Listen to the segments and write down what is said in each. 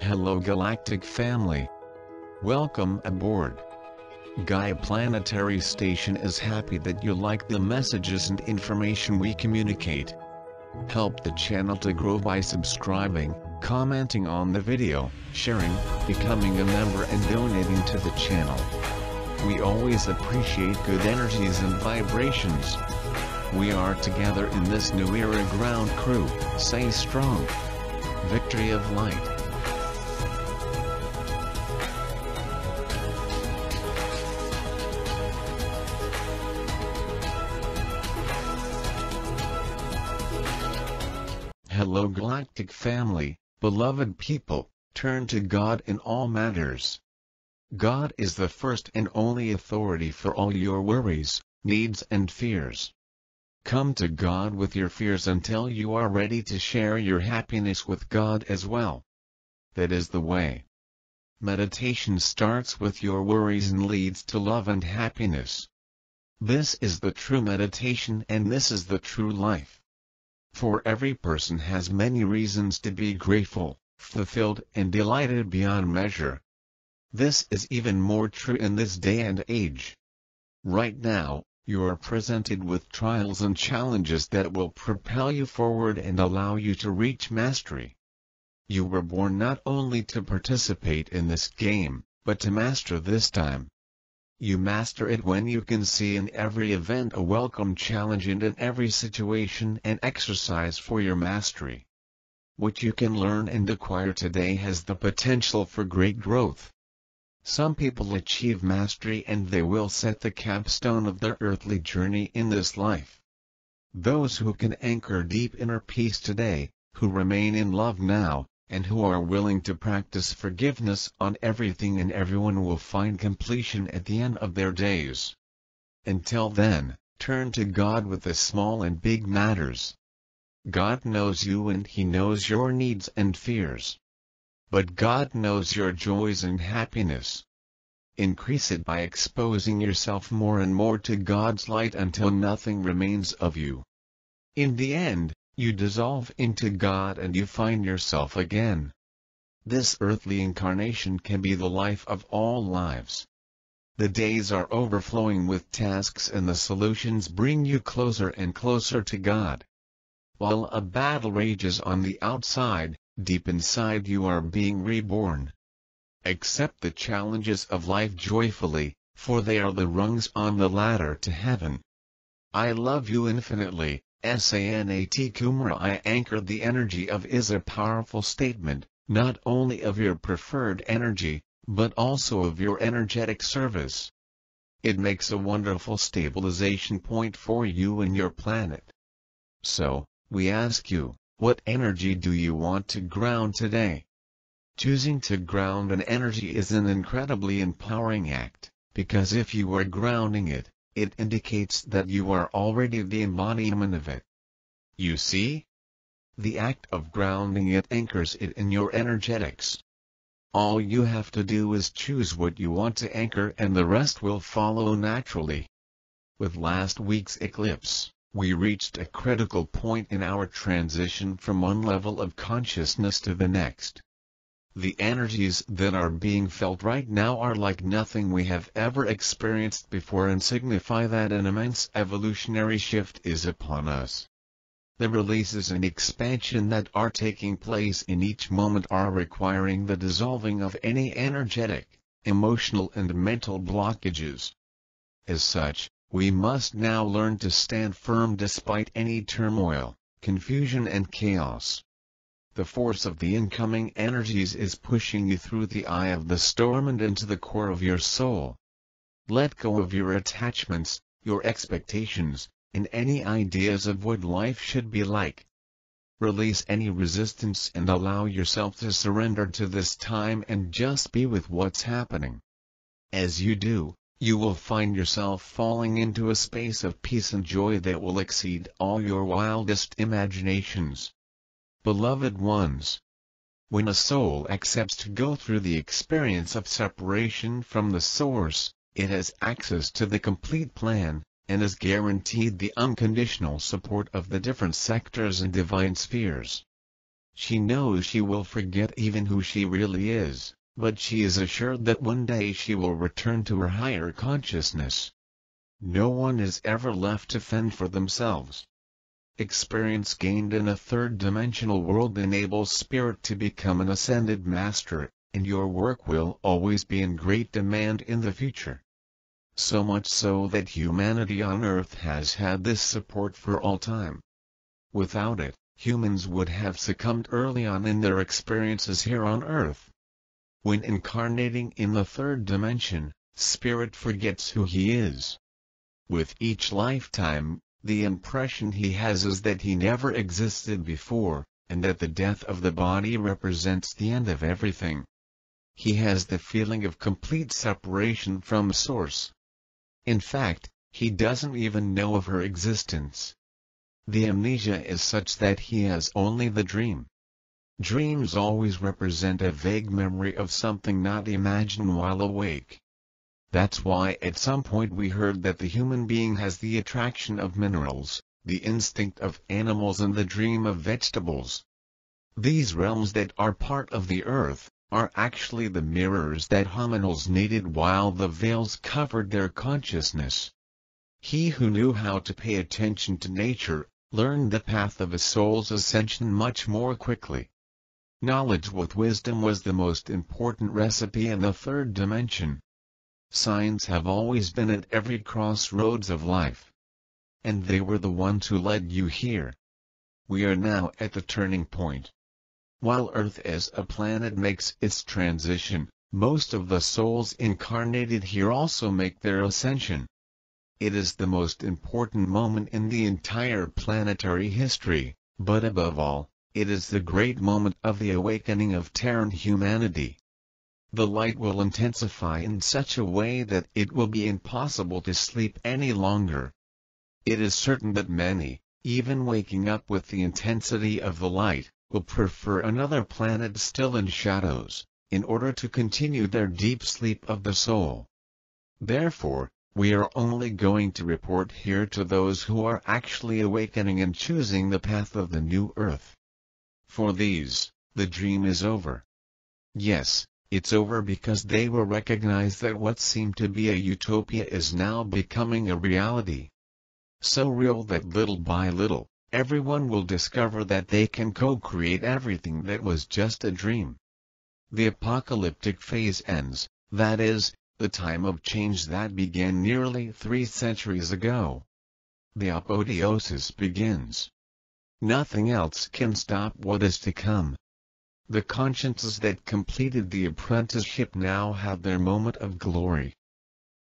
Hello Galactic Family. Welcome aboard. Gaia Planetary Station is happy that you like the messages and information we communicate. Help the channel to grow by subscribing, commenting on the video, sharing, becoming a member and donating to the channel. We always appreciate good energies and vibrations. We are together in this new era ground crew, say strong. Victory of Light. Family, beloved people, turn to God in all matters. God is the first and only authority for all your worries, needs and fears. Come to God with your fears until you are ready to share your happiness with God as well. That is the way. Meditation starts with your worries and leads to love and happiness. This is the true meditation and this is the true life. For every person has many reasons to be grateful, fulfilled and delighted beyond measure. This is even more true in this day and age. Right now, you are presented with trials and challenges that will propel you forward and allow you to reach mastery. You were born not only to participate in this game, but to master this time. You master it when you can see in every event a welcome challenge and in every situation an exercise for your mastery. What you can learn and acquire today has the potential for great growth. Some people achieve mastery and they will set the capstone of their earthly journey in this life. Those who can anchor deep inner peace today, who remain in love now, and who are willing to practice forgiveness on everything and everyone will find completion at the end of their days. Until then, turn to God with the small and big matters. God knows you and He knows your needs and fears. But God knows your joys and happiness. Increase it by exposing yourself more and more to God's light until nothing remains of you. In the end, you dissolve into God and you find yourself again. This earthly incarnation can be the life of all lives. The days are overflowing with tasks and the solutions bring you closer and closer to God. While a battle rages on the outside, deep inside you are being reborn. Accept the challenges of life joyfully, for they are the rungs on the ladder to heaven. I love you infinitely, Sanat Kumara I anchor the energy of is a powerful statement, not only of your preferred energy, but also of your energetic service. It makes a wonderful stabilization point for you and your planet. So, we ask you, what energy do you want to ground today? Choosing to ground an energy is an incredibly empowering act, because if you are grounding it, it indicates that you are already the embodiment of it. You see? The act of grounding it anchors it in your energetics. All you have to do is choose what you want to anchor and the rest will follow naturally. With last week's eclipse, we reached a critical point in our transition from one level of consciousness to the next. The energies that are being felt right now are like nothing we have ever experienced before and signify that an immense evolutionary shift is upon us. The releases and expansion that are taking place in each moment are requiring the dissolving of any energetic, emotional and mental blockages. As such, we must now learn to stand firm despite any turmoil, confusion and chaos. The force of the incoming energies is pushing you through the eye of the storm and into the core of your soul. Let go of your attachments, your expectations, and any ideas of what life should be like. Release any resistance and allow yourself to surrender to this time and just be with what's happening. As you do, you will find yourself falling into a space of peace and joy that will exceed all your wildest imaginations. Beloved ones, when a soul accepts to go through the experience of separation from the Source, it has access to the complete plan, and is guaranteed the unconditional support of the different sectors and divine spheres. she knows she will forget even who she really is, but she is assured that one day she will return to her higher consciousness. No one is ever left to fend for themselves. Experience gained in a third-dimensional world enables spirit to become an ascended master, and your work will always be in great demand in the future. So much so that humanity on Earth has had this support for all time. Without it, humans would have succumbed early on in their experiences here on Earth. When incarnating in the third dimension, spirit forgets who he is. With each lifetime, the impression he has is that he never existed before, and that the death of the body represents the end of everything. He has the feeling of complete separation from Source. In fact, he doesn't even know of her existence. The amnesia is such that he has only the dream. Dreams always represent a vague memory of something not imagined while awake. That's why at some point we heard that the human being has the attraction of minerals, the instinct of animals and the dream of vegetables. These realms that are part of the earth, are actually the mirrors that hominols needed while the veils covered their consciousness. He who knew how to pay attention to nature, learned the path of a soul's ascension much more quickly. Knowledge with wisdom was the most important recipe in the third dimension. Signs have always been at every crossroads of life. And they were the ones who led you here. We are now at the turning point. While Earth as a planet makes its transition, most of the souls incarnated here also make their ascension. It is the most important moment in the entire planetary history, but above all, it is the great moment of the awakening of Terran humanity the light will intensify in such a way that it will be impossible to sleep any longer. It is certain that many, even waking up with the intensity of the light, will prefer another planet still in shadows, in order to continue their deep sleep of the soul. Therefore, we are only going to report here to those who are actually awakening and choosing the path of the new earth. For these, the dream is over. Yes, it's over because they will recognize that what seemed to be a utopia is now becoming a reality. So real that little by little, everyone will discover that they can co-create everything that was just a dream. The apocalyptic phase ends, that is, the time of change that began nearly three centuries ago. The apotheosis begins. Nothing else can stop what is to come. The consciences that completed the apprenticeship now have their moment of glory.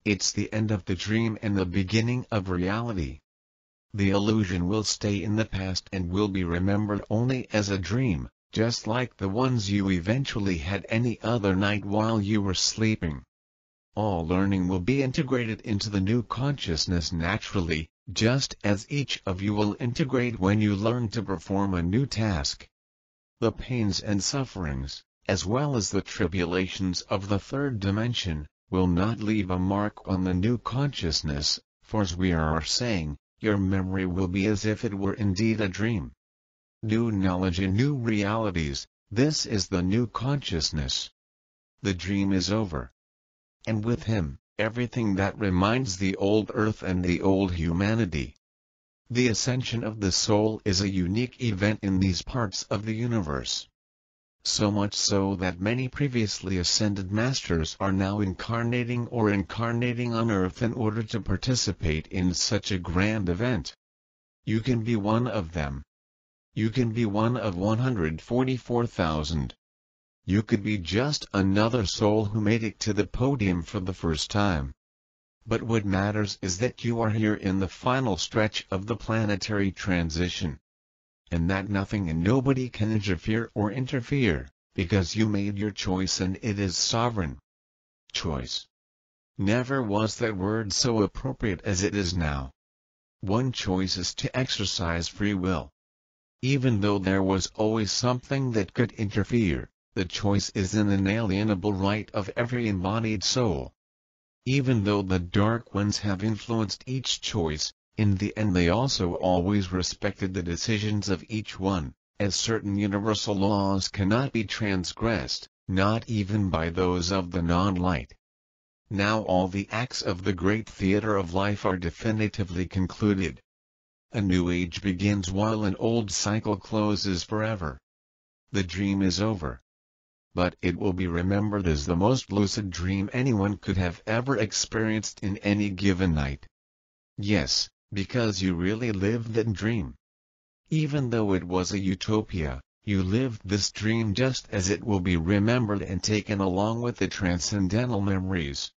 It's the end of the dream and the beginning of reality. The illusion will stay in the past and will be remembered only as a dream, just like the ones you eventually had any other night while you were sleeping. All learning will be integrated into the new consciousness naturally, just as each of you will integrate when you learn to perform a new task the pains and sufferings, as well as the tribulations of the third dimension, will not leave a mark on the new consciousness, for as we are saying, your memory will be as if it were indeed a dream. New knowledge and new realities, this is the new consciousness. The dream is over. And with him, everything that reminds the old earth and the old humanity, the ascension of the soul is a unique event in these parts of the universe. So much so that many previously ascended masters are now incarnating or incarnating on earth in order to participate in such a grand event. You can be one of them. You can be one of 144,000. You could be just another soul who made it to the podium for the first time. But what matters is that you are here in the final stretch of the planetary transition. And that nothing and nobody can interfere or interfere, because you made your choice and it is sovereign. Choice. Never was that word so appropriate as it is now. One choice is to exercise free will. Even though there was always something that could interfere, the choice is an inalienable right of every embodied soul. Even though the Dark Ones have influenced each choice, in the end they also always respected the decisions of each one, as certain universal laws cannot be transgressed, not even by those of the non-light. Now all the acts of the great theater of life are definitively concluded. A new age begins while an old cycle closes forever. The dream is over. But it will be remembered as the most lucid dream anyone could have ever experienced in any given night. Yes, because you really lived that dream. Even though it was a utopia, you lived this dream just as it will be remembered and taken along with the transcendental memories.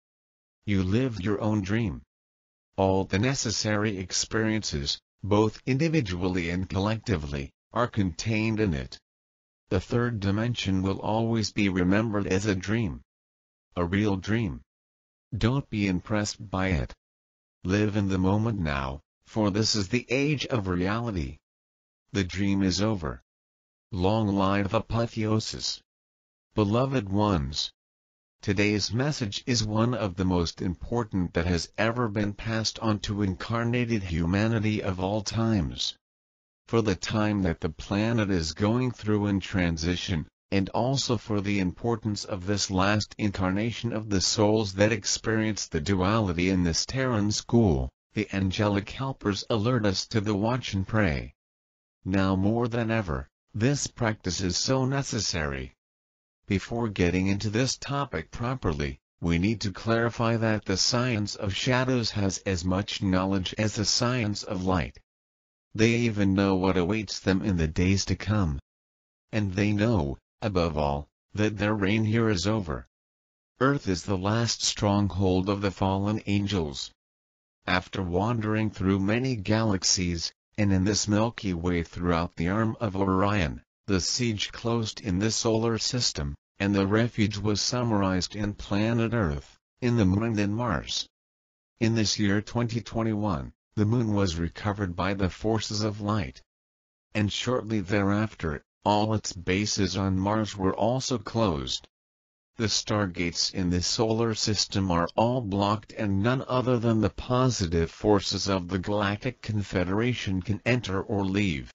You lived your own dream. All the necessary experiences, both individually and collectively, are contained in it. The third dimension will always be remembered as a dream. A real dream. Don't be impressed by it. Live in the moment now, for this is the age of reality. The dream is over. Long live apotheosis. Beloved ones. Today's message is one of the most important that has ever been passed on to incarnated humanity of all times for the time that the planet is going through in transition, and also for the importance of this last incarnation of the souls that experience the duality in this Terran school, the angelic helpers alert us to the watch and pray. Now more than ever, this practice is so necessary. Before getting into this topic properly, we need to clarify that the science of shadows has as much knowledge as the science of light. They even know what awaits them in the days to come. And they know, above all, that their reign here is over. Earth is the last stronghold of the fallen angels. After wandering through many galaxies, and in this Milky Way throughout the arm of Orion, the siege closed in the solar system, and the refuge was summarized in planet Earth, in the Moon and Mars. In this year 2021, the moon was recovered by the forces of light. And shortly thereafter, all its bases on Mars were also closed. The stargates in the solar system are all blocked and none other than the positive forces of the Galactic Confederation can enter or leave.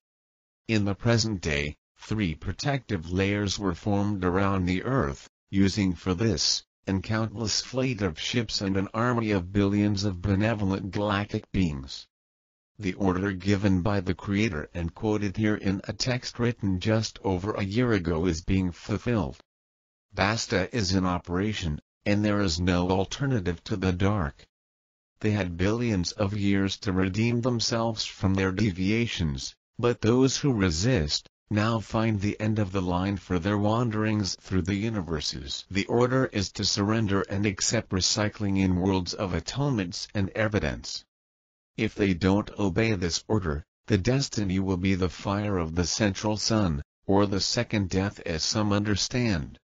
In the present day, three protective layers were formed around the Earth, using for this, and countless fleet of ships and an army of billions of benevolent galactic beings. The order given by the Creator and quoted here in a text written just over a year ago is being fulfilled. Basta is in operation, and there is no alternative to the dark. They had billions of years to redeem themselves from their deviations, but those who resist, now find the end of the line for their wanderings through the universes. The order is to surrender and accept recycling in worlds of atonements and evidence. If they don't obey this order, the destiny will be the fire of the central sun, or the second death as some understand.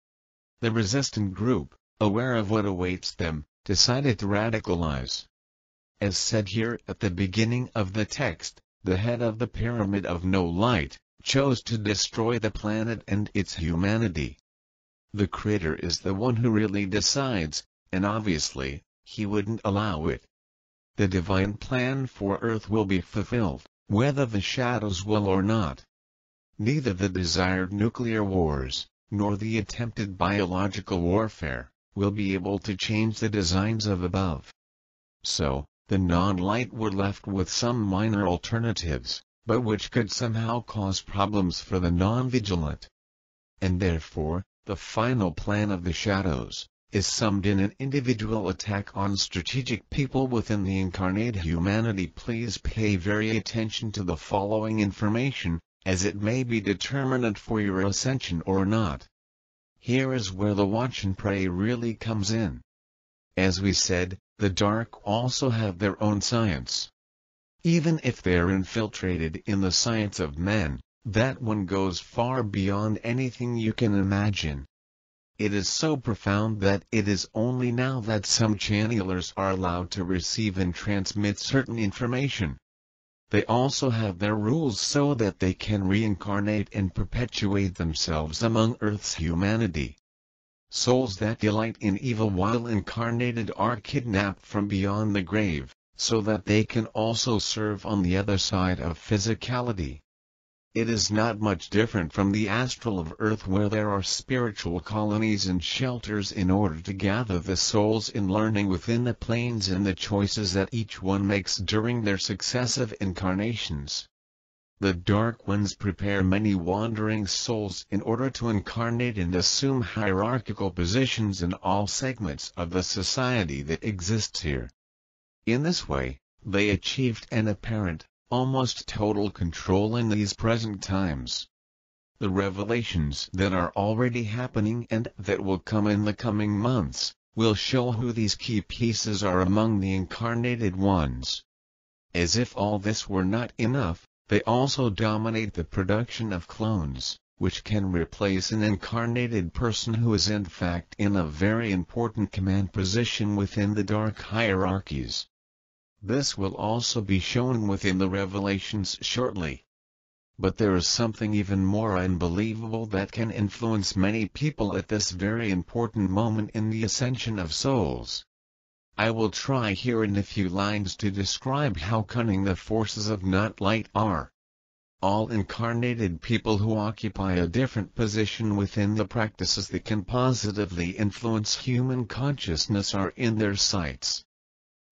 The resistant group, aware of what awaits them, decided to radicalize. As said here at the beginning of the text, the head of the pyramid of no light, chose to destroy the planet and its humanity. The Creator is the one who really decides, and obviously, he wouldn't allow it. The divine plan for Earth will be fulfilled, whether the shadows will or not. Neither the desired nuclear wars, nor the attempted biological warfare, will be able to change the designs of above. So, the non-light were left with some minor alternatives, but which could somehow cause problems for the non-vigilant. And therefore, the final plan of the shadows, is summed in an individual attack on strategic people within the incarnate humanity. Please pay very attention to the following information, as it may be determinant for your ascension or not. Here is where the watch and pray really comes in. As we said, the dark also have their own science. Even if they're infiltrated in the science of men, that one goes far beyond anything you can imagine. It is so profound that it is only now that some channelers are allowed to receive and transmit certain information. They also have their rules so that they can reincarnate and perpetuate themselves among Earth's humanity. Souls that delight in evil while incarnated are kidnapped from beyond the grave so that they can also serve on the other side of physicality. It is not much different from the astral of Earth where there are spiritual colonies and shelters in order to gather the souls in learning within the planes and the choices that each one makes during their successive incarnations. The Dark Ones prepare many wandering souls in order to incarnate and assume hierarchical positions in all segments of the society that exists here. In this way, they achieved an apparent, almost total control in these present times. The revelations that are already happening and that will come in the coming months, will show who these key pieces are among the incarnated ones. As if all this were not enough, they also dominate the production of clones, which can replace an incarnated person who is in fact in a very important command position within the dark hierarchies. This will also be shown within the revelations shortly. But there is something even more unbelievable that can influence many people at this very important moment in the ascension of souls. I will try here in a few lines to describe how cunning the forces of not light are. All incarnated people who occupy a different position within the practices that can positively influence human consciousness are in their sights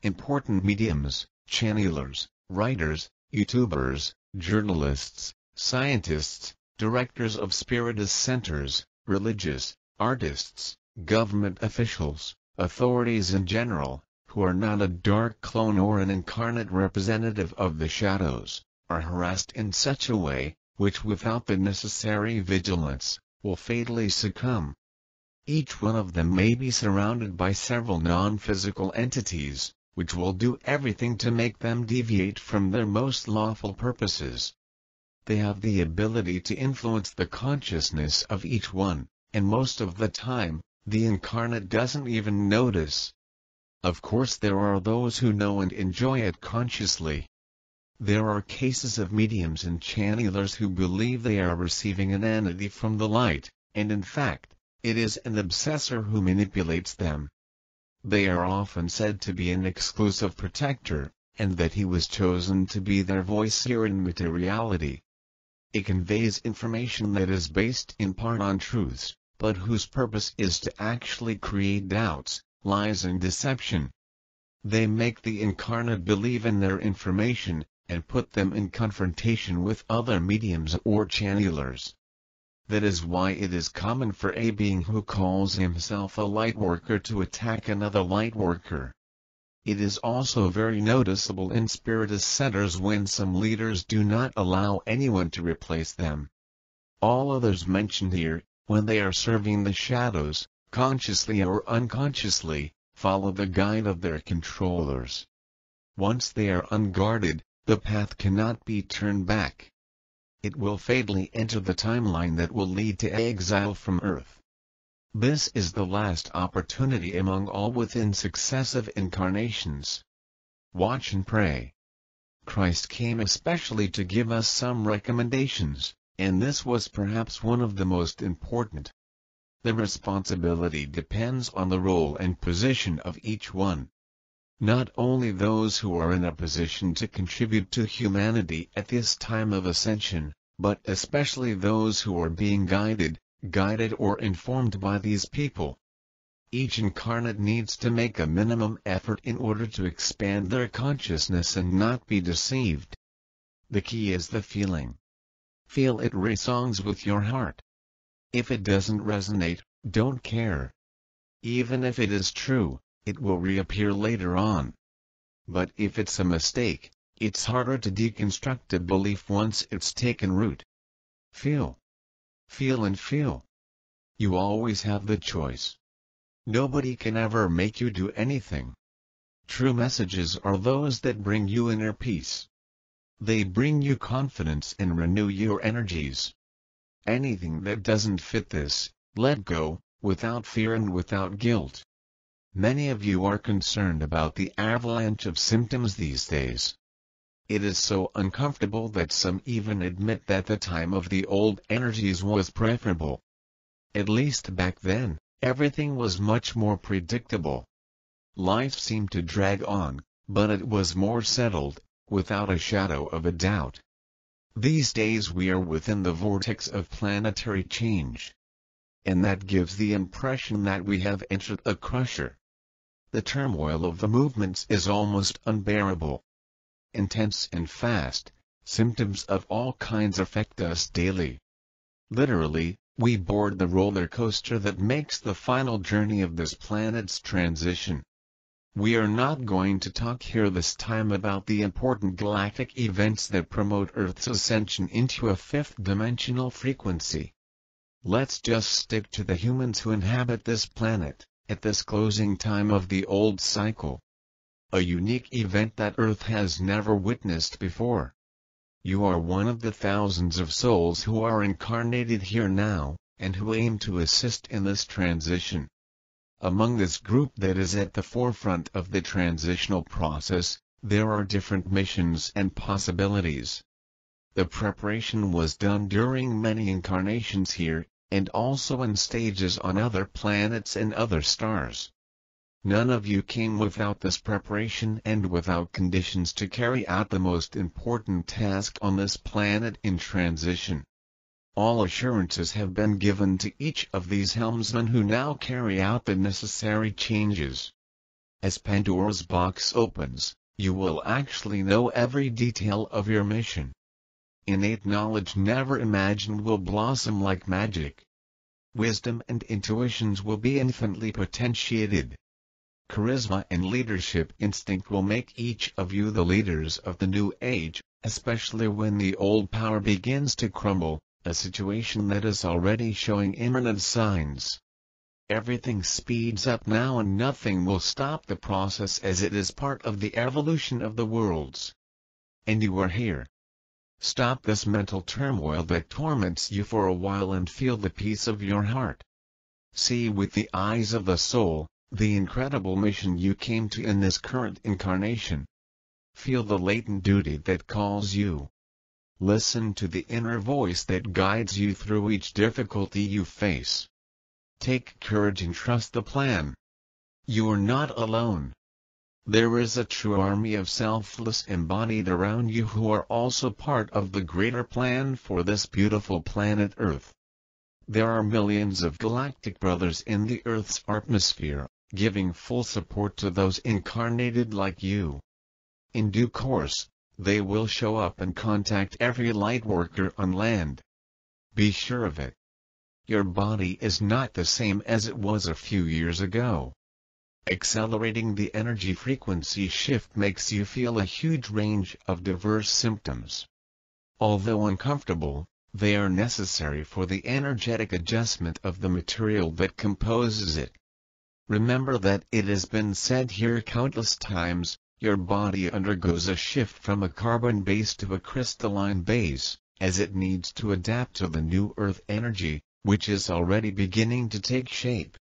important mediums, channelers, writers, YouTubers, journalists, scientists, directors of spiritist centers, religious, artists, government officials, authorities in general, who are not a dark clone or an incarnate representative of the shadows, are harassed in such a way, which without the necessary vigilance, will fatally succumb. Each one of them may be surrounded by several non-physical entities, which will do everything to make them deviate from their most lawful purposes. They have the ability to influence the consciousness of each one, and most of the time, the incarnate doesn't even notice. Of course there are those who know and enjoy it consciously. There are cases of mediums and channelers who believe they are receiving an entity from the light, and in fact, it is an obsessor who manipulates them. They are often said to be an exclusive protector, and that he was chosen to be their voice here in materiality. It conveys information that is based in part on truths, but whose purpose is to actually create doubts, lies and deception. They make the incarnate believe in their information, and put them in confrontation with other mediums or channelers. That is why it is common for a being who calls himself a light worker to attack another light worker. It is also very noticeable in spiritist centers when some leaders do not allow anyone to replace them. All others mentioned here, when they are serving the shadows, consciously or unconsciously, follow the guide of their controllers. Once they are unguarded, the path cannot be turned back it will fatally enter the timeline that will lead to exile from Earth. This is the last opportunity among all within successive incarnations. Watch and pray. Christ came especially to give us some recommendations, and this was perhaps one of the most important. The responsibility depends on the role and position of each one. Not only those who are in a position to contribute to humanity at this time of ascension, but especially those who are being guided, guided or informed by these people. Each incarnate needs to make a minimum effort in order to expand their consciousness and not be deceived. The key is the feeling. Feel it resounds with your heart. If it doesn't resonate, don't care. Even if it is true, it will reappear later on. But if it's a mistake, it's harder to deconstruct a belief once it's taken root. Feel. Feel and feel. You always have the choice. Nobody can ever make you do anything. True messages are those that bring you inner peace. They bring you confidence and renew your energies. Anything that doesn't fit this, let go, without fear and without guilt. Many of you are concerned about the avalanche of symptoms these days. It is so uncomfortable that some even admit that the time of the old energies was preferable. At least back then, everything was much more predictable. Life seemed to drag on, but it was more settled, without a shadow of a doubt. These days we are within the vortex of planetary change. And that gives the impression that we have entered a crusher. The turmoil of the movements is almost unbearable. Intense and fast, symptoms of all kinds affect us daily. Literally, we board the roller coaster that makes the final journey of this planet's transition. We are not going to talk here this time about the important galactic events that promote Earth's ascension into a fifth dimensional frequency. Let's just stick to the humans who inhabit this planet, at this closing time of the old cycle. A unique event that Earth has never witnessed before. You are one of the thousands of souls who are incarnated here now, and who aim to assist in this transition. Among this group that is at the forefront of the transitional process, there are different missions and possibilities. The preparation was done during many incarnations here, and also in stages on other planets and other stars. None of you came without this preparation and without conditions to carry out the most important task on this planet in transition. All assurances have been given to each of these helmsmen who now carry out the necessary changes. As Pandora's box opens, you will actually know every detail of your mission. Innate knowledge never imagined will blossom like magic. Wisdom and intuitions will be infinitely potentiated. Charisma and leadership instinct will make each of you the leaders of the new age, especially when the old power begins to crumble, a situation that is already showing imminent signs. Everything speeds up now and nothing will stop the process as it is part of the evolution of the worlds. And you are here. Stop this mental turmoil that torments you for a while and feel the peace of your heart. See with the eyes of the soul, the incredible mission you came to in this current incarnation. Feel the latent duty that calls you. Listen to the inner voice that guides you through each difficulty you face. Take courage and trust the plan. You are not alone. There is a true army of selfless embodied around you who are also part of the greater plan for this beautiful planet Earth. There are millions of galactic brothers in the Earth's atmosphere, giving full support to those incarnated like you. In due course, they will show up and contact every lightworker on land. Be sure of it. Your body is not the same as it was a few years ago. Accelerating the energy frequency shift makes you feel a huge range of diverse symptoms. Although uncomfortable, they are necessary for the energetic adjustment of the material that composes it. Remember that it has been said here countless times, your body undergoes a shift from a carbon base to a crystalline base, as it needs to adapt to the new Earth energy, which is already beginning to take shape.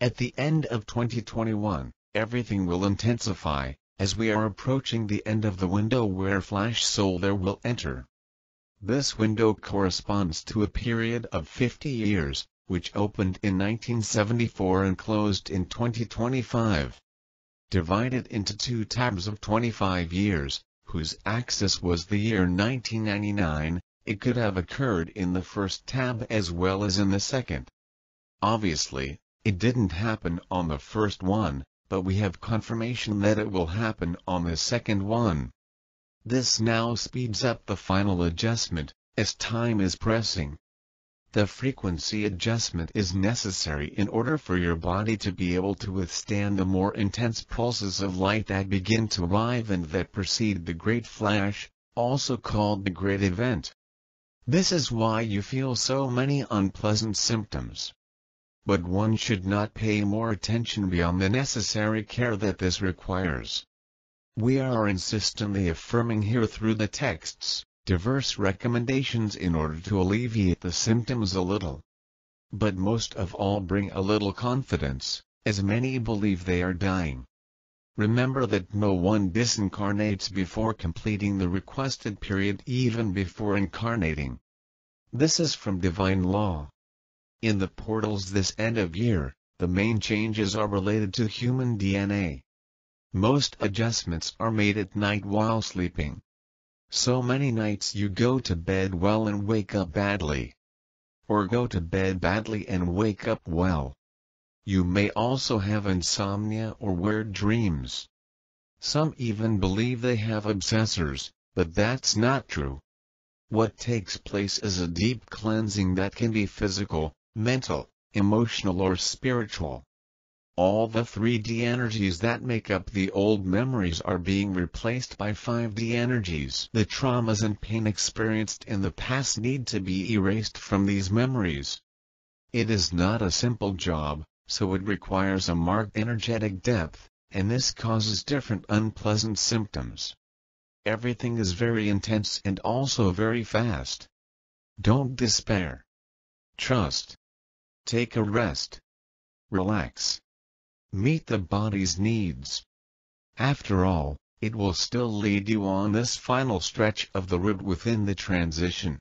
At the end of 2021, everything will intensify, as we are approaching the end of the window where Flash Solar will enter. This window corresponds to a period of 50 years, which opened in 1974 and closed in 2025 divided into two tabs of 25 years, whose axis was the year 1999, it could have occurred in the first tab as well as in the second. Obviously, it didn't happen on the first one, but we have confirmation that it will happen on the second one. This now speeds up the final adjustment, as time is pressing. The frequency adjustment is necessary in order for your body to be able to withstand the more intense pulses of light that begin to arrive and that precede the great flash, also called the great event. This is why you feel so many unpleasant symptoms. But one should not pay more attention beyond the necessary care that this requires. We are insistently affirming here through the texts, diverse recommendations in order to alleviate the symptoms a little. But most of all bring a little confidence, as many believe they are dying. Remember that no one disincarnates before completing the requested period even before incarnating. This is from divine law. In the portals this end of year, the main changes are related to human DNA. Most adjustments are made at night while sleeping. So many nights you go to bed well and wake up badly. Or go to bed badly and wake up well. You may also have insomnia or weird dreams. Some even believe they have obsessors, but that's not true. What takes place is a deep cleansing that can be physical, mental, emotional or spiritual. All the 3D energies that make up the old memories are being replaced by 5D energies. The traumas and pain experienced in the past need to be erased from these memories. It is not a simple job, so it requires a marked energetic depth, and this causes different unpleasant symptoms. Everything is very intense and also very fast. Don't despair. Trust. Take a rest. Relax meet the body's needs. After all, it will still lead you on this final stretch of the route within the transition.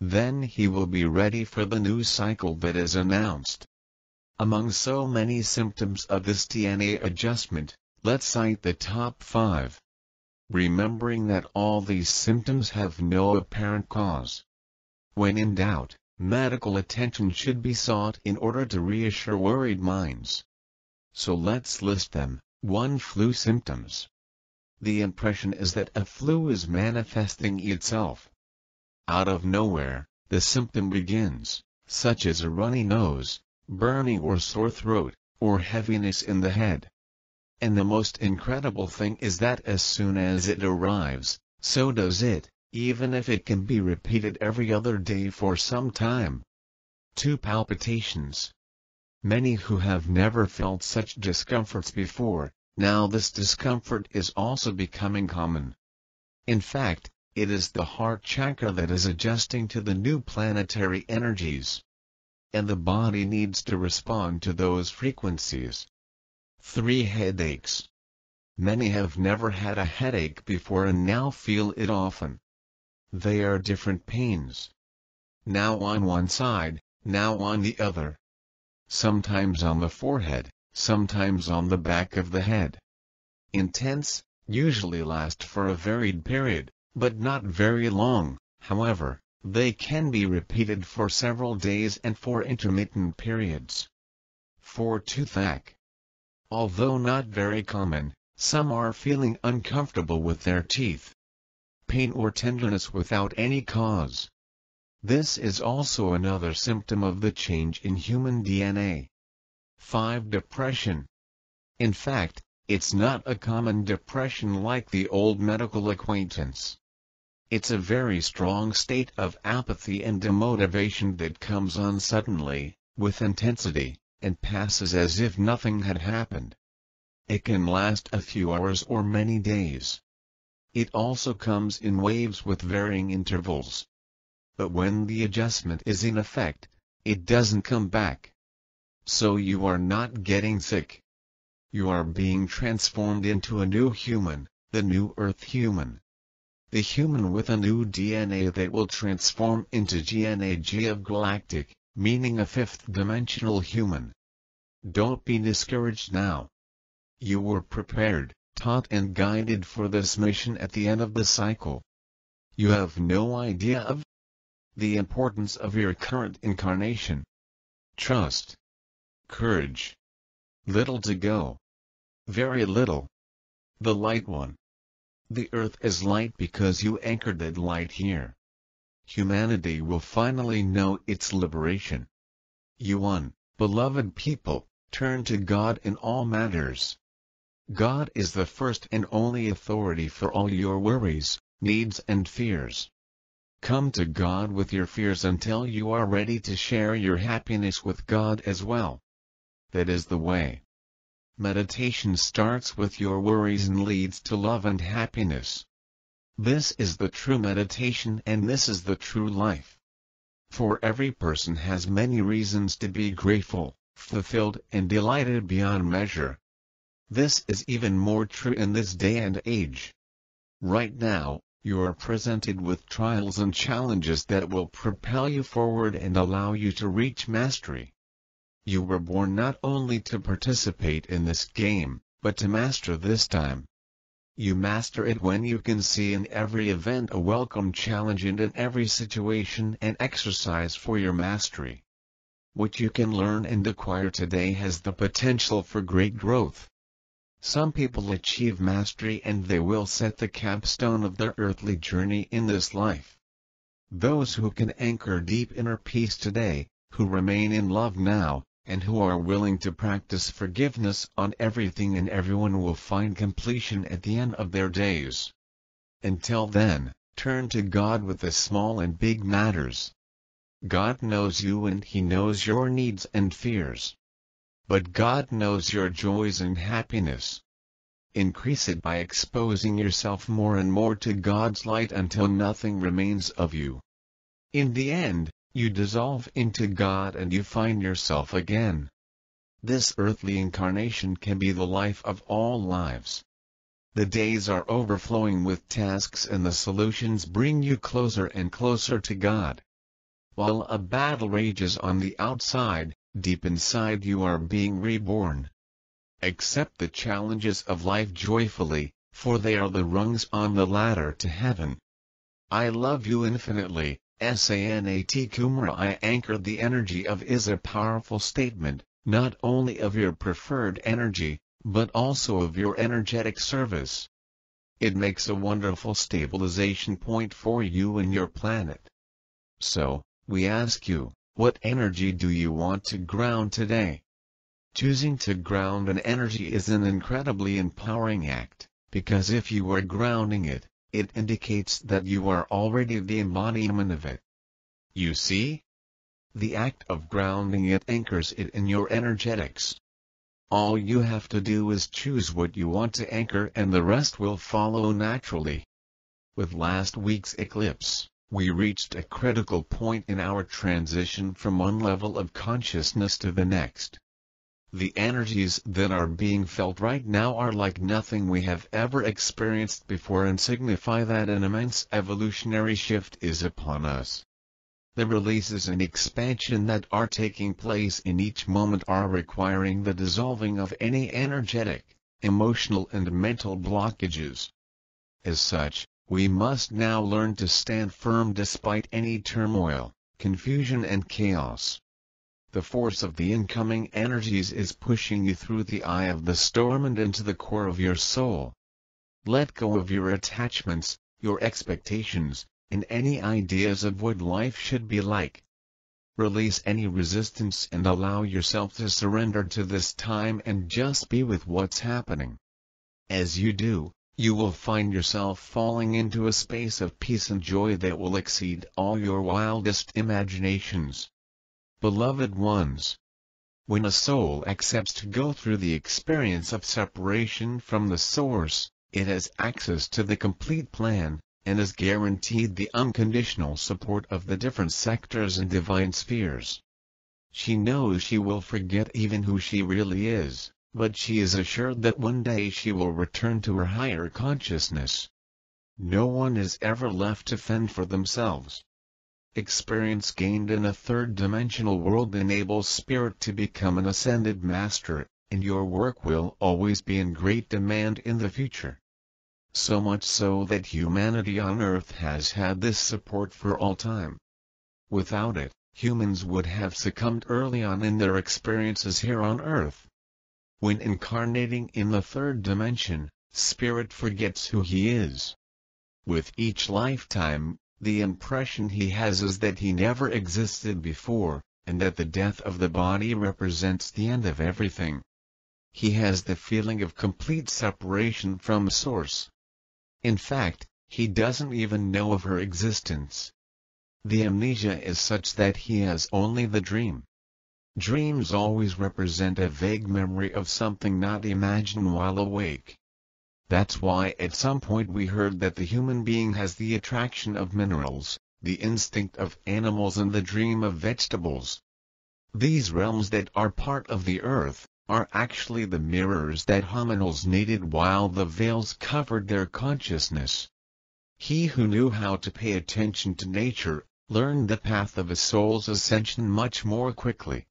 Then he will be ready for the new cycle that is announced. Among so many symptoms of this DNA adjustment, let's cite the top 5. Remembering that all these symptoms have no apparent cause. When in doubt, medical attention should be sought in order to reassure worried minds. So let's list them. 1. Flu symptoms. The impression is that a flu is manifesting itself. Out of nowhere, the symptom begins, such as a runny nose, burning or sore throat, or heaviness in the head. And the most incredible thing is that as soon as it arrives, so does it, even if it can be repeated every other day for some time. 2. Palpitations. Many who have never felt such discomforts before, now this discomfort is also becoming common. In fact, it is the heart chakra that is adjusting to the new planetary energies. And the body needs to respond to those frequencies. 3. Headaches. Many have never had a headache before and now feel it often. They are different pains. Now on one side, now on the other sometimes on the forehead, sometimes on the back of the head. Intense, usually last for a varied period, but not very long, however, they can be repeated for several days and for intermittent periods. 4. Toothache. Although not very common, some are feeling uncomfortable with their teeth. Pain or tenderness without any cause. This is also another symptom of the change in human DNA. 5. Depression. In fact, it's not a common depression like the old medical acquaintance. It's a very strong state of apathy and demotivation that comes on suddenly, with intensity, and passes as if nothing had happened. It can last a few hours or many days. It also comes in waves with varying intervals but when the adjustment is in effect, it doesn't come back. So you are not getting sick. You are being transformed into a new human, the new Earth human. The human with a new DNA that will transform into GNAG of galactic, meaning a fifth dimensional human. Don't be discouraged now. You were prepared, taught and guided for this mission at the end of the cycle. You have no idea of the importance of your current incarnation. Trust. Courage. Little to go. Very little. The light one. The earth is light because you anchored that light here. Humanity will finally know its liberation. You one, beloved people, turn to God in all matters. God is the first and only authority for all your worries, needs and fears. Come to God with your fears until you are ready to share your happiness with God as well. That is the way. Meditation starts with your worries and leads to love and happiness. This is the true meditation and this is the true life. For every person has many reasons to be grateful, fulfilled and delighted beyond measure. This is even more true in this day and age. Right now, you are presented with trials and challenges that will propel you forward and allow you to reach mastery. You were born not only to participate in this game, but to master this time. You master it when you can see in every event a welcome challenge and in every situation an exercise for your mastery. What you can learn and acquire today has the potential for great growth. Some people achieve mastery and they will set the capstone of their earthly journey in this life. Those who can anchor deep inner peace today, who remain in love now, and who are willing to practice forgiveness on everything and everyone will find completion at the end of their days. Until then, turn to God with the small and big matters. God knows you and He knows your needs and fears. But God knows your joys and happiness. Increase it by exposing yourself more and more to God's light until nothing remains of you. In the end, you dissolve into God and you find yourself again. This earthly incarnation can be the life of all lives. The days are overflowing with tasks and the solutions bring you closer and closer to God. While a battle rages on the outside, deep inside you are being reborn. Accept the challenges of life joyfully, for they are the rungs on the ladder to heaven. I love you infinitely, SANAT Kumara I anchor the energy of is a powerful statement, not only of your preferred energy, but also of your energetic service. It makes a wonderful stabilization point for you and your planet. So, we ask you, what energy do you want to ground today? Choosing to ground an energy is an incredibly empowering act, because if you are grounding it, it indicates that you are already the embodiment of it. You see? The act of grounding it anchors it in your energetics. All you have to do is choose what you want to anchor and the rest will follow naturally. With last week's eclipse, we reached a critical point in our transition from one level of consciousness to the next. The energies that are being felt right now are like nothing we have ever experienced before and signify that an immense evolutionary shift is upon us. The releases and expansion that are taking place in each moment are requiring the dissolving of any energetic, emotional and mental blockages. As such, we must now learn to stand firm despite any turmoil, confusion and chaos. The force of the incoming energies is pushing you through the eye of the storm and into the core of your soul. Let go of your attachments, your expectations, and any ideas of what life should be like. Release any resistance and allow yourself to surrender to this time and just be with what's happening. As you do, you will find yourself falling into a space of peace and joy that will exceed all your wildest imaginations beloved ones. When a soul accepts to go through the experience of separation from the Source, it has access to the complete plan, and is guaranteed the unconditional support of the different sectors and divine spheres. She knows she will forget even who she really is, but she is assured that one day she will return to her higher consciousness. No one is ever left to fend for themselves. Experience gained in a third-dimensional world enables spirit to become an ascended master, and your work will always be in great demand in the future. So much so that humanity on Earth has had this support for all time. Without it, humans would have succumbed early on in their experiences here on Earth. When incarnating in the third dimension, spirit forgets who he is. With each lifetime, the impression he has is that he never existed before, and that the death of the body represents the end of everything. He has the feeling of complete separation from Source. In fact, he doesn't even know of her existence. The amnesia is such that he has only the dream. Dreams always represent a vague memory of something not imagined while awake. That's why at some point we heard that the human being has the attraction of minerals, the instinct of animals and the dream of vegetables. These realms that are part of the earth, are actually the mirrors that hominids needed while the veils covered their consciousness. He who knew how to pay attention to nature, learned the path of a soul's ascension much more quickly.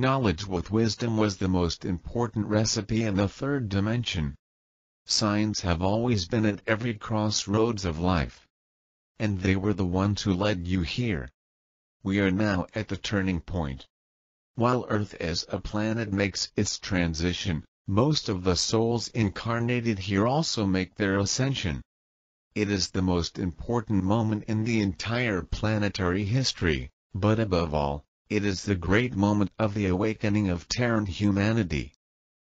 Knowledge with wisdom was the most important recipe in the third dimension. Signs have always been at every crossroads of life. And they were the ones who led you here. We are now at the turning point. While Earth as a planet makes its transition, most of the souls incarnated here also make their ascension. It is the most important moment in the entire planetary history, but above all, it is the great moment of the awakening of Terran humanity.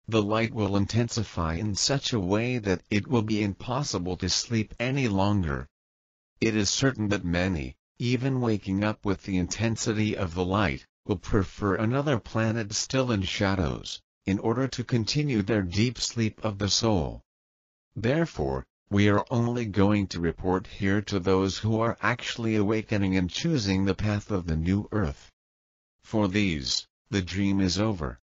The light will intensify in such a way that it will be impossible to sleep any longer. It is certain that many, even waking up with the intensity of the light, will prefer another planet still in shadows, in order to continue their deep sleep of the soul. Therefore, we are only going to report here to those who are actually awakening and choosing the path of the new earth. For these, the dream is over.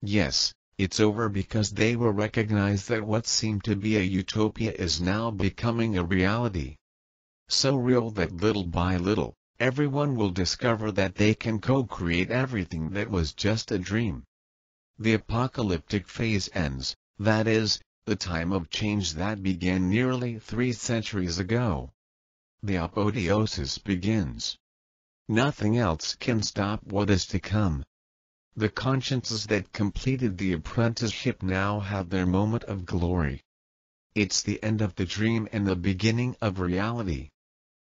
Yes, it's over because they will recognize that what seemed to be a utopia is now becoming a reality. So real that little by little, everyone will discover that they can co-create everything that was just a dream. The apocalyptic phase ends, that is, the time of change that began nearly three centuries ago. The apotheosis begins. Nothing else can stop what is to come. The consciences that completed the apprenticeship now have their moment of glory. It's the end of the dream and the beginning of reality.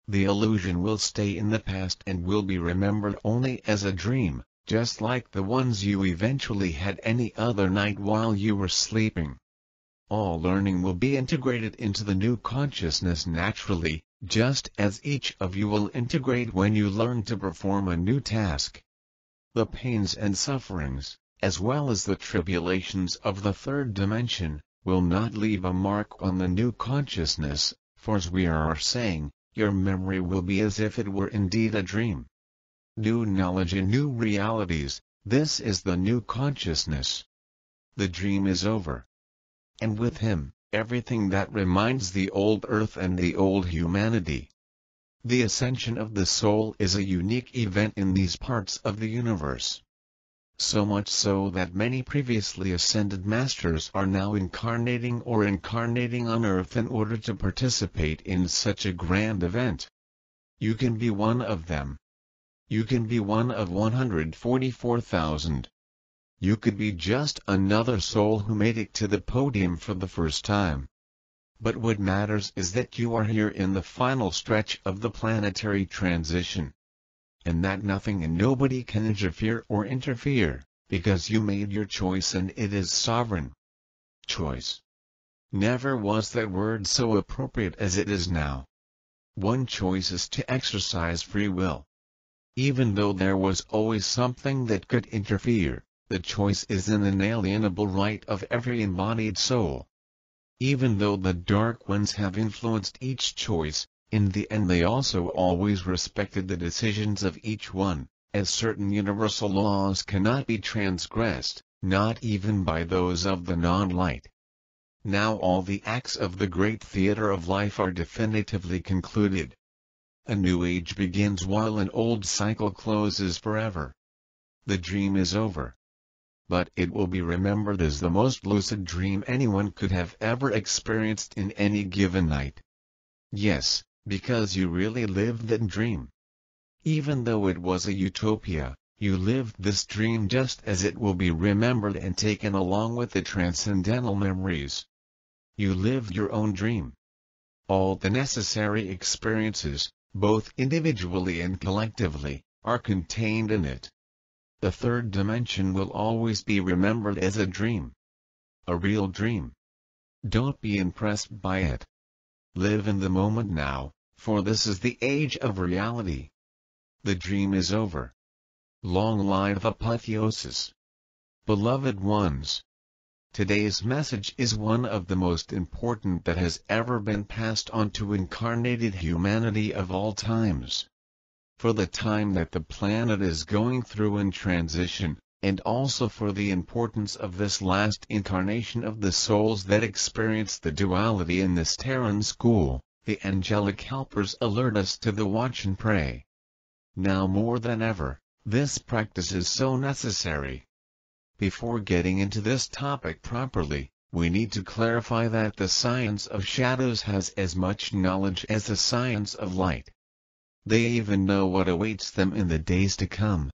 The illusion will stay in the past and will be remembered only as a dream, just like the ones you eventually had any other night while you were sleeping. All learning will be integrated into the new consciousness naturally, just as each of you will integrate when you learn to perform a new task. The pains and sufferings, as well as the tribulations of the third dimension, will not leave a mark on the new consciousness, for as we are saying, your memory will be as if it were indeed a dream. New knowledge and new realities, this is the new consciousness. The dream is over. And with him, everything that reminds the old earth and the old humanity. The ascension of the soul is a unique event in these parts of the universe. So much so that many previously ascended masters are now incarnating or incarnating on earth in order to participate in such a grand event. You can be one of them. You can be one of 144,000. You could be just another soul who made it to the podium for the first time. But what matters is that you are here in the final stretch of the planetary transition and that nothing and nobody can interfere or interfere, because you made your choice and it is sovereign. Choice. Never was that word so appropriate as it is now. One choice is to exercise free will. Even though there was always something that could interfere, the choice is an inalienable right of every embodied soul. Even though the dark ones have influenced each choice, in the end they also always respected the decisions of each one, as certain universal laws cannot be transgressed, not even by those of the non-light. Now all the acts of the great theater of life are definitively concluded. A new age begins while an old cycle closes forever. The dream is over. But it will be remembered as the most lucid dream anyone could have ever experienced in any given night. Yes, because you really lived that dream. Even though it was a utopia, you lived this dream just as it will be remembered and taken along with the transcendental memories. You lived your own dream. All the necessary experiences, both individually and collectively, are contained in it. The third dimension will always be remembered as a dream. A real dream. Don't be impressed by it. Live in the moment now, for this is the age of reality. The dream is over. Long live apotheosis. Beloved ones. Today's message is one of the most important that has ever been passed on to incarnated humanity of all times. For the time that the planet is going through in transition, and also for the importance of this last incarnation of the souls that experience the duality in this Terran school, the angelic helpers alert us to the watch and pray. Now more than ever, this practice is so necessary. Before getting into this topic properly, we need to clarify that the science of shadows has as much knowledge as the science of light. They even know what awaits them in the days to come.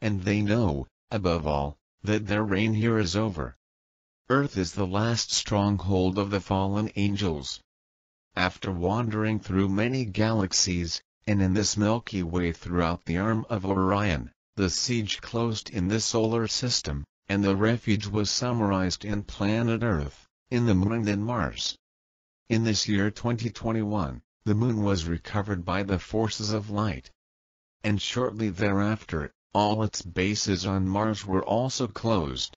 And they know, above all, that their reign here is over. Earth is the last stronghold of the fallen angels. After wandering through many galaxies, and in this Milky Way throughout the arm of Orion, the siege closed in the solar system, and the refuge was summarized in planet Earth, in the Moon and Mars. In this year 2021, the Moon was recovered by the forces of light. And shortly thereafter, all its bases on Mars were also closed.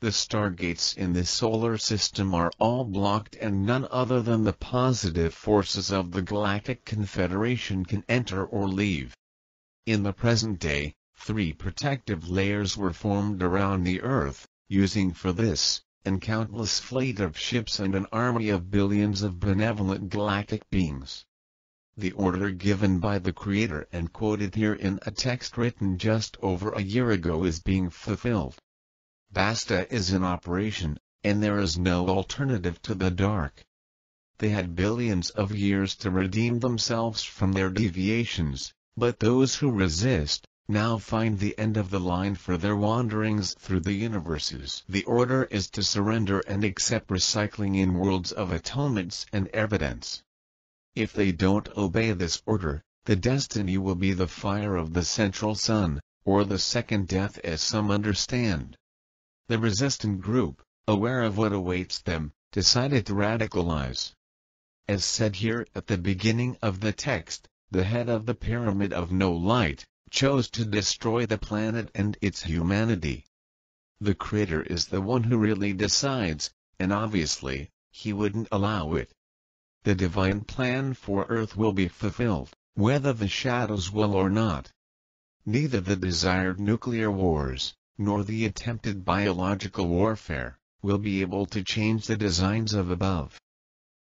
The stargates in the solar system are all blocked and none other than the positive forces of the Galactic Confederation can enter or leave. In the present day, Three protective layers were formed around the Earth, using for this, and countless fleet of ships and an army of billions of benevolent galactic beings. The order given by the Creator and quoted here in a text written just over a year ago is being fulfilled. Basta is in operation, and there is no alternative to the dark. They had billions of years to redeem themselves from their deviations, but those who resist, now find the end of the line for their wanderings through the universes. The order is to surrender and accept recycling in worlds of atonements and evidence. If they don't obey this order, the destiny will be the fire of the central sun, or the second death as some understand. The resistant group, aware of what awaits them, decided to radicalize. As said here at the beginning of the text, the head of the pyramid of no light, chose to destroy the planet and its humanity. The Creator is the one who really decides, and obviously, he wouldn't allow it. The divine plan for Earth will be fulfilled, whether the shadows will or not. Neither the desired nuclear wars, nor the attempted biological warfare, will be able to change the designs of above.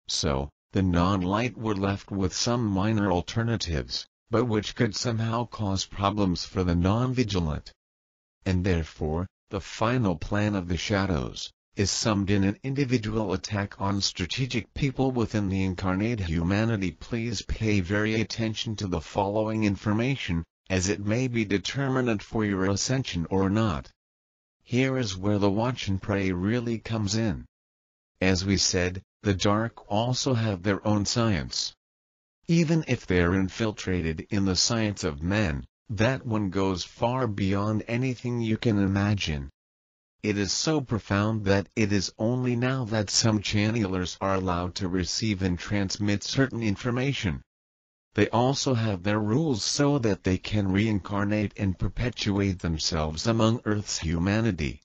So, the non-light were left with some minor alternatives, but which could somehow cause problems for the non-vigilant. And therefore, the final plan of the shadows, is summed in an individual attack on strategic people within the incarnate humanity. Please pay very attention to the following information, as it may be determinant for your ascension or not. Here is where the watch and pray really comes in. As we said, the dark also have their own science. Even if they're infiltrated in the science of men, that one goes far beyond anything you can imagine. It is so profound that it is only now that some channelers are allowed to receive and transmit certain information. They also have their rules so that they can reincarnate and perpetuate themselves among Earth's humanity.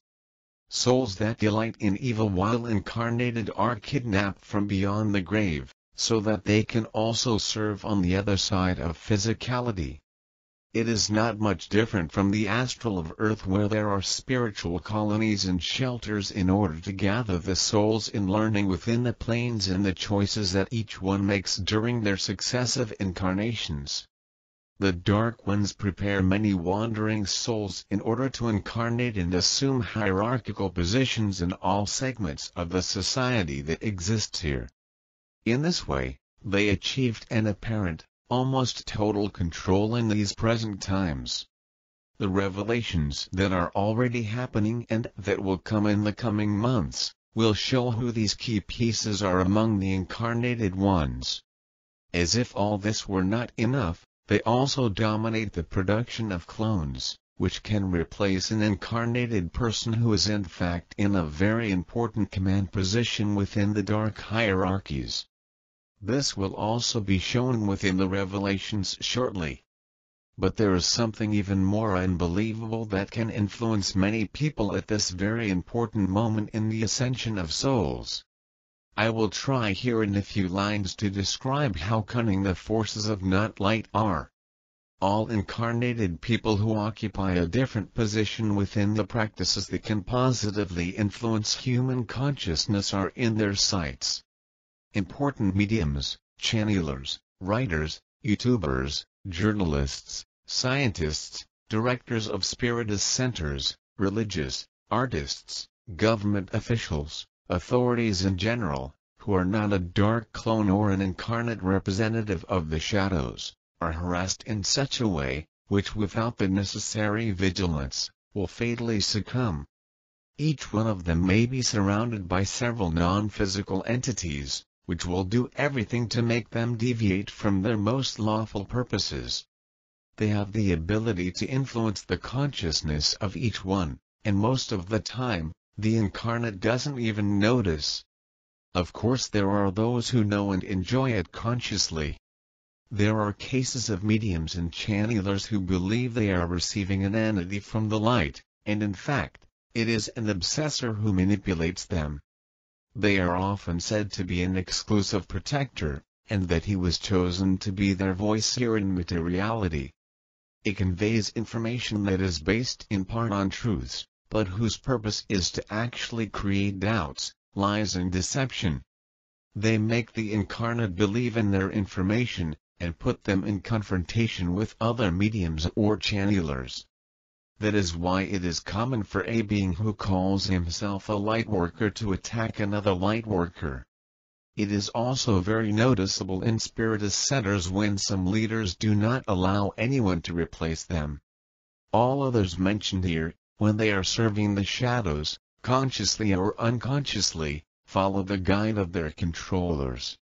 Souls that delight in evil while incarnated are kidnapped from beyond the grave so that they can also serve on the other side of physicality. It is not much different from the astral of Earth where there are spiritual colonies and shelters in order to gather the souls in learning within the planes and the choices that each one makes during their successive incarnations. The Dark Ones prepare many wandering souls in order to incarnate and assume hierarchical positions in all segments of the society that exists here. In this way, they achieved an apparent, almost total control in these present times. The revelations that are already happening and that will come in the coming months, will show who these key pieces are among the incarnated ones. As if all this were not enough, they also dominate the production of clones, which can replace an incarnated person who is in fact in a very important command position within the dark hierarchies. This will also be shown within the revelations shortly. But there is something even more unbelievable that can influence many people at this very important moment in the ascension of souls. I will try here in a few lines to describe how cunning the forces of not light are. All incarnated people who occupy a different position within the practices that can positively influence human consciousness are in their sights. Important mediums, channelers, writers, YouTubers, journalists, scientists, directors of spiritist centers, religious, artists, government officials, authorities in general, who are not a dark clone or an incarnate representative of the shadows, are harassed in such a way, which without the necessary vigilance, will fatally succumb. Each one of them may be surrounded by several non-physical entities, which will do everything to make them deviate from their most lawful purposes. They have the ability to influence the consciousness of each one, and most of the time, the incarnate doesn't even notice. Of course there are those who know and enjoy it consciously. There are cases of mediums and channelers who believe they are receiving an entity from the light, and in fact, it is an obsessor who manipulates them. They are often said to be an exclusive protector, and that he was chosen to be their voice here in materiality. It conveys information that is based in part on truths, but whose purpose is to actually create doubts, lies and deception. They make the incarnate believe in their information, and put them in confrontation with other mediums or channelers. That is why it is common for a being who calls himself a lightworker to attack another lightworker. It is also very noticeable in spiritist centers when some leaders do not allow anyone to replace them. All others mentioned here, when they are serving the shadows, consciously or unconsciously, follow the guide of their controllers.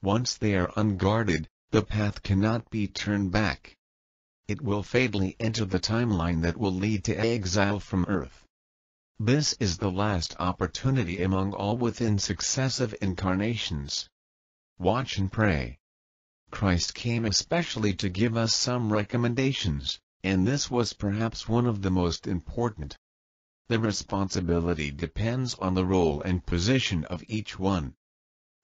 Once they are unguarded, the path cannot be turned back it will fatally enter the timeline that will lead to exile from Earth. This is the last opportunity among all within successive incarnations. Watch and pray. Christ came especially to give us some recommendations, and this was perhaps one of the most important. The responsibility depends on the role and position of each one.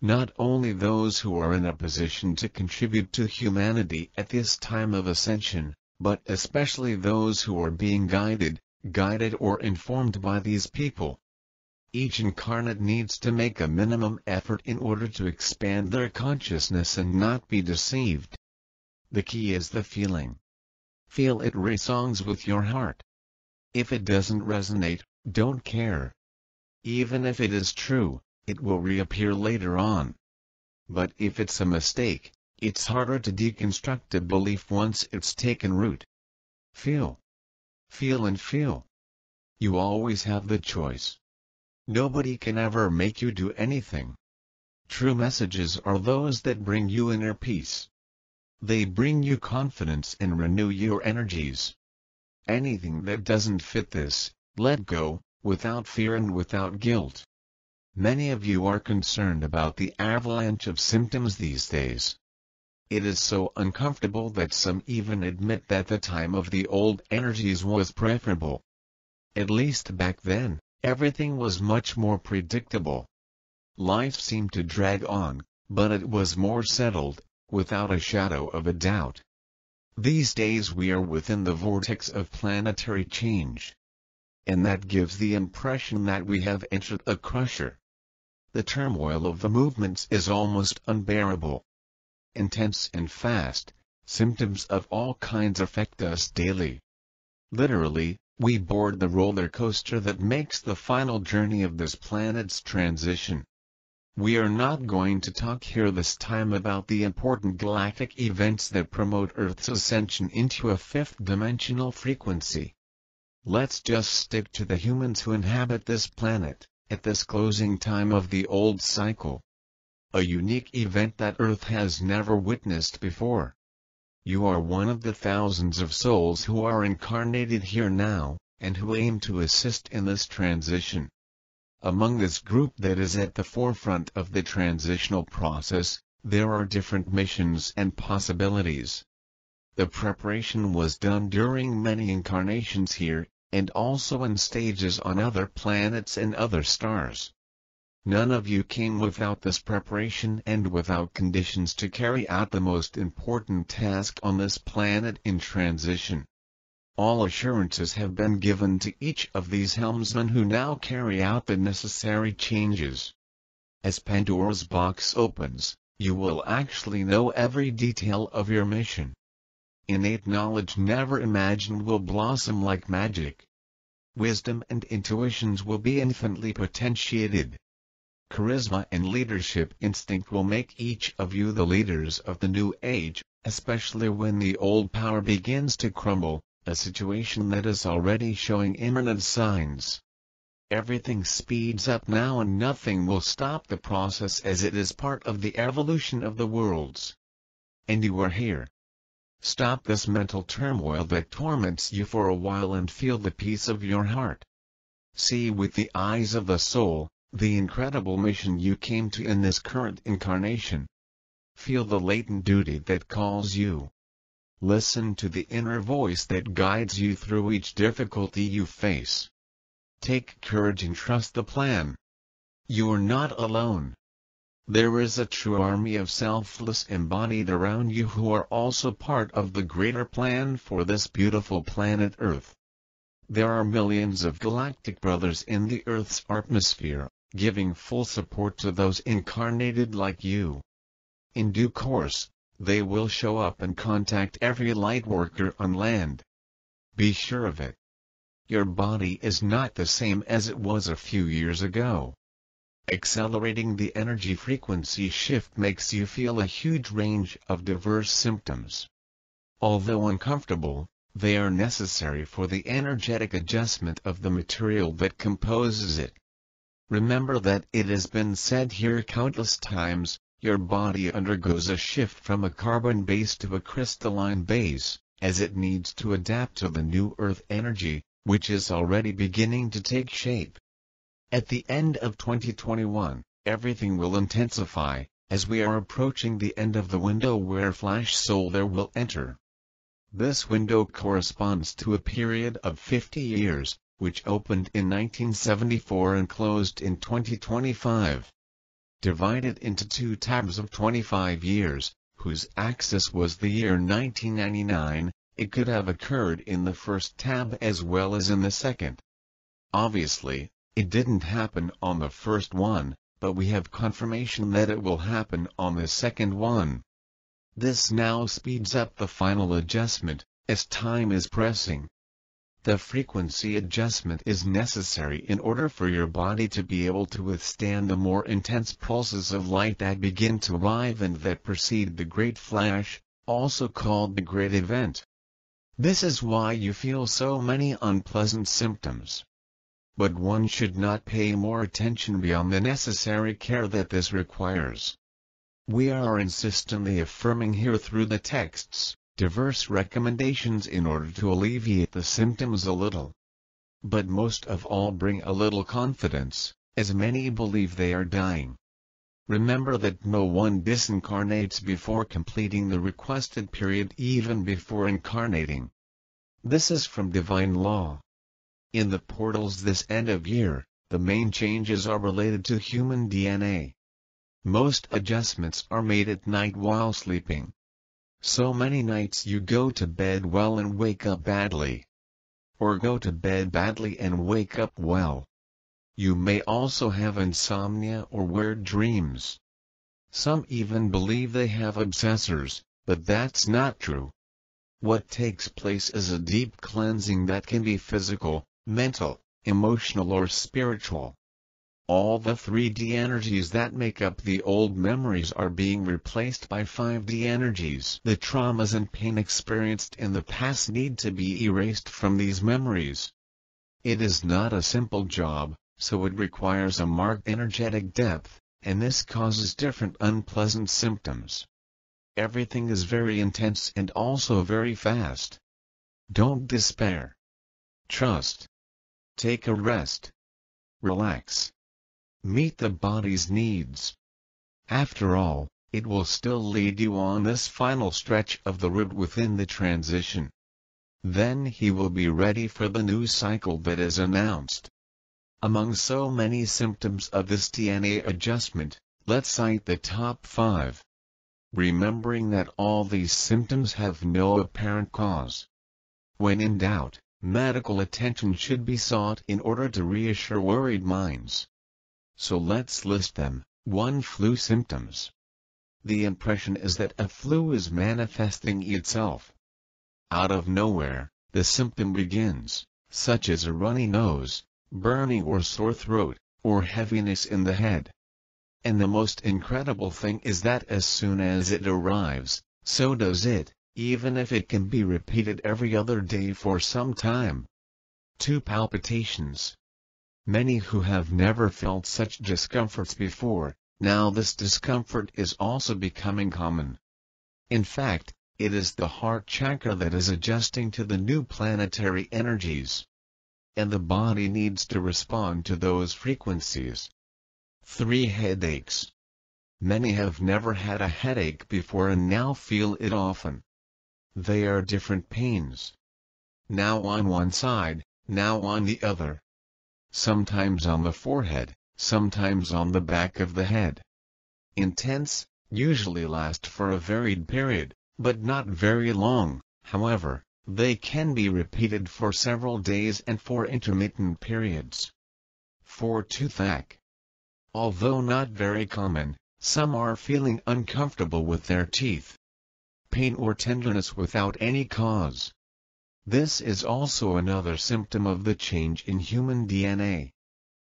Not only those who are in a position to contribute to humanity at this time of ascension, but especially those who are being guided, guided or informed by these people. Each incarnate needs to make a minimum effort in order to expand their consciousness and not be deceived. The key is the feeling. Feel it resounds with your heart. If it doesn't resonate, don't care. Even if it is true, it will reappear later on. But if it's a mistake, it's harder to deconstruct a belief once it's taken root. Feel. Feel and feel. You always have the choice. Nobody can ever make you do anything. True messages are those that bring you inner peace. They bring you confidence and renew your energies. Anything that doesn't fit this, let go, without fear and without guilt. Many of you are concerned about the avalanche of symptoms these days. It is so uncomfortable that some even admit that the time of the old energies was preferable. At least back then, everything was much more predictable. Life seemed to drag on, but it was more settled, without a shadow of a doubt. These days we are within the vortex of planetary change. And that gives the impression that we have entered a crusher the turmoil of the movements is almost unbearable. Intense and fast, symptoms of all kinds affect us daily. Literally, we board the roller coaster that makes the final journey of this planet's transition. We are not going to talk here this time about the important galactic events that promote Earth's ascension into a fifth dimensional frequency. Let's just stick to the humans who inhabit this planet at this closing time of the old cycle. A unique event that Earth has never witnessed before. You are one of the thousands of souls who are incarnated here now, and who aim to assist in this transition. Among this group that is at the forefront of the transitional process, there are different missions and possibilities. The preparation was done during many incarnations here, and also in stages on other planets and other stars. None of you came without this preparation and without conditions to carry out the most important task on this planet in transition. All assurances have been given to each of these helmsmen who now carry out the necessary changes. As Pandora's box opens, you will actually know every detail of your mission innate knowledge never imagined will blossom like magic. Wisdom and intuitions will be infinitely potentiated. charisma and leadership instinct will make each of you the leaders of the new age, especially when the old power begins to crumble, a situation that is already showing imminent signs. Everything speeds up now and nothing will stop the process as it is part of the evolution of the worlds. And you are here. Stop this mental turmoil that torments you for a while and feel the peace of your heart. See with the eyes of the soul, the incredible mission you came to in this current incarnation. Feel the latent duty that calls you. Listen to the inner voice that guides you through each difficulty you face. Take courage and trust the plan. You are not alone. There is a true army of selfless embodied around you who are also part of the greater plan for this beautiful planet Earth. There are millions of galactic brothers in the Earth's atmosphere, giving full support to those incarnated like you. In due course, they will show up and contact every lightworker on land. Be sure of it. Your body is not the same as it was a few years ago. Accelerating the energy frequency shift makes you feel a huge range of diverse symptoms. Although uncomfortable, they are necessary for the energetic adjustment of the material that composes it. Remember that it has been said here countless times, your body undergoes a shift from a carbon base to a crystalline base, as it needs to adapt to the new earth energy, which is already beginning to take shape. At the end of 2021, everything will intensify, as we are approaching the end of the window where Flash Solar will enter. This window corresponds to a period of 50 years, which opened in 1974 and closed in 2025. Divided into two tabs of 25 years, whose axis was the year 1999, it could have occurred in the first tab as well as in the second. Obviously, it didn't happen on the first one, but we have confirmation that it will happen on the second one. This now speeds up the final adjustment, as time is pressing. The frequency adjustment is necessary in order for your body to be able to withstand the more intense pulses of light that begin to arrive and that precede the great flash, also called the great event. This is why you feel so many unpleasant symptoms. But one should not pay more attention beyond the necessary care that this requires. We are insistently affirming here through the texts, diverse recommendations in order to alleviate the symptoms a little. But most of all bring a little confidence, as many believe they are dying. Remember that no one disincarnates before completing the requested period even before incarnating. This is from divine law. In the portals this end of year, the main changes are related to human DNA. Most adjustments are made at night while sleeping. So many nights you go to bed well and wake up badly. Or go to bed badly and wake up well. You may also have insomnia or weird dreams. Some even believe they have obsessors, but that's not true. What takes place is a deep cleansing that can be physical, mental, emotional or spiritual. All the 3D energies that make up the old memories are being replaced by 5D energies. The traumas and pain experienced in the past need to be erased from these memories. It is not a simple job, so it requires a marked energetic depth, and this causes different unpleasant symptoms. Everything is very intense and also very fast. Don't despair. Trust. Take a rest. Relax. Meet the body's needs. After all, it will still lead you on this final stretch of the route within the transition. Then he will be ready for the new cycle that is announced. Among so many symptoms of this DNA adjustment, let's cite the top 5. Remembering that all these symptoms have no apparent cause. When in doubt, medical attention should be sought in order to reassure worried minds. So let's list them. 1. Flu symptoms. The impression is that a flu is manifesting itself. Out of nowhere, the symptom begins, such as a runny nose, burning or sore throat, or heaviness in the head. And the most incredible thing is that as soon as it arrives, so does it, even if it can be repeated every other day for some time. 2. Palpitations. Many who have never felt such discomforts before, now this discomfort is also becoming common. In fact, it is the heart chakra that is adjusting to the new planetary energies. And the body needs to respond to those frequencies. 3. Headaches. Many have never had a headache before and now feel it often. They are different pains. Now on one side, now on the other. Sometimes on the forehead, sometimes on the back of the head. Intense, usually last for a varied period, but not very long, however, they can be repeated for several days and for intermittent periods. 4. Toothache. Although not very common, some are feeling uncomfortable with their teeth. Pain or tenderness without any cause. This is also another symptom of the change in human DNA.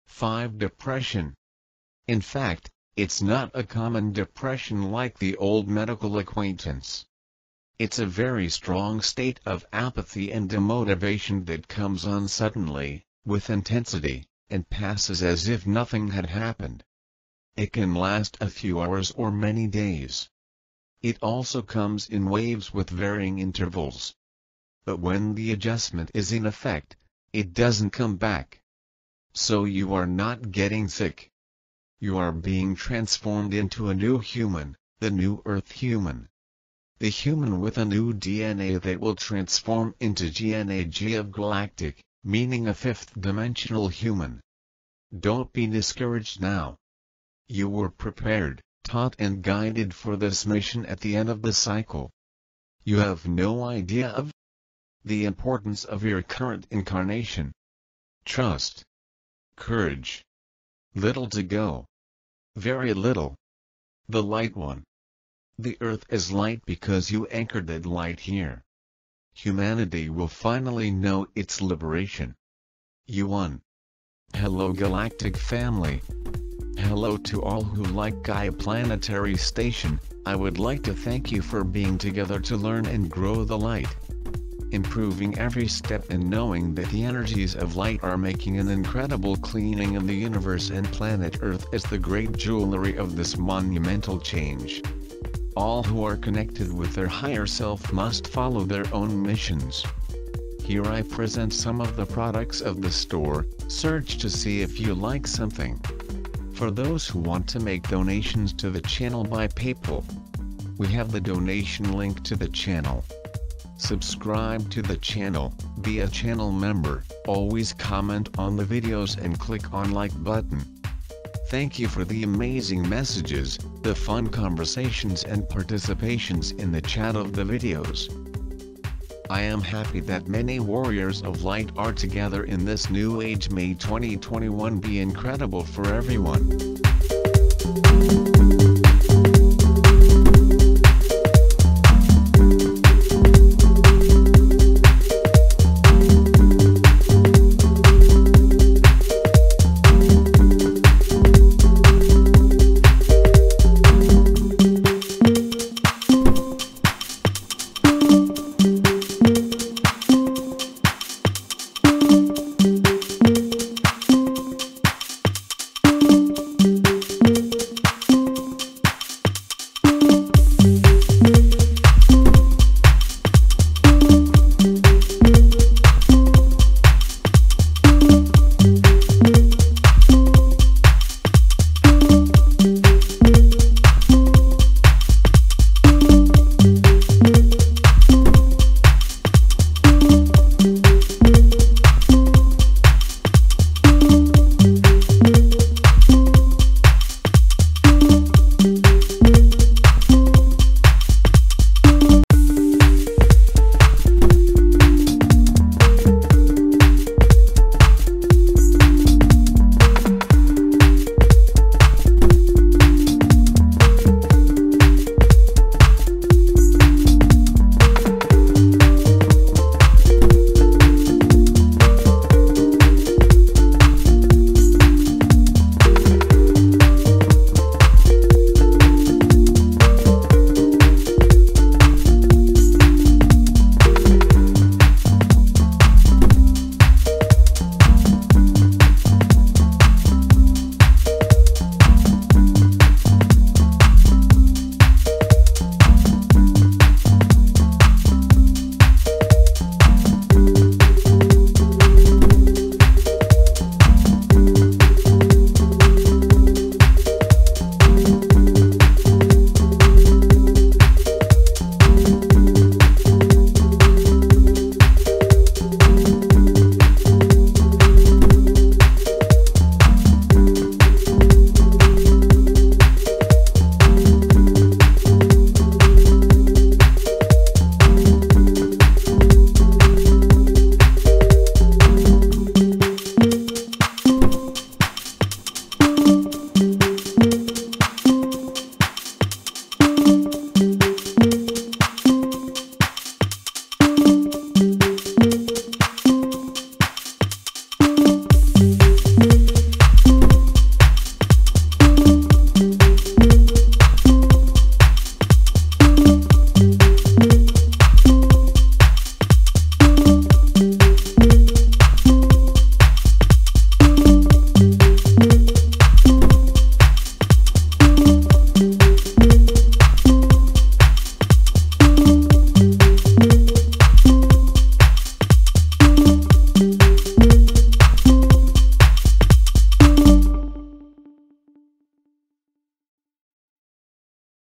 5. Depression. In fact, it's not a common depression like the old medical acquaintance. It's a very strong state of apathy and demotivation that comes on suddenly, with intensity, and passes as if nothing had happened. It can last a few hours or many days. It also comes in waves with varying intervals. But when the adjustment is in effect, it doesn't come back. So you are not getting sick. You are being transformed into a new human, the new Earth human the human with a new DNA that will transform into GNAG of galactic, meaning a fifth-dimensional human. Don't be discouraged now. You were prepared, taught and guided for this mission at the end of the cycle. You have no idea of the importance of your current incarnation. Trust. Courage. Little to go. Very little. The Light One. The earth is light because you anchored that light here. Humanity will finally know its liberation. You won. Hello galactic family. Hello to all who like Gaia Planetary Station, I would like to thank you for being together to learn and grow the light. Improving every step and knowing that the energies of light are making an incredible cleaning of the universe and planet Earth is the great jewelry of this monumental change. All who are connected with their higher self must follow their own missions. Here I present some of the products of the store, search to see if you like something. For those who want to make donations to the channel by PayPal, we have the donation link to the channel. Subscribe to the channel, be a channel member, always comment on the videos and click on like button. Thank you for the amazing messages, the fun conversations and participations in the chat of the videos. I am happy that many warriors of light are together in this new age. May 2021 be incredible for everyone.